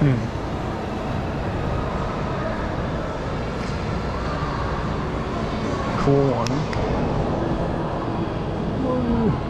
Hmm. Cool one. Whoa.